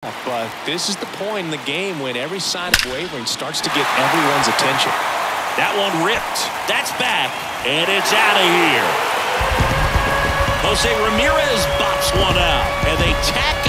But this is the point in the game when every sign of wavering starts to get everyone's attention. That one ripped. That's back, and it's out of here. Jose Ramirez bops one out, and they tack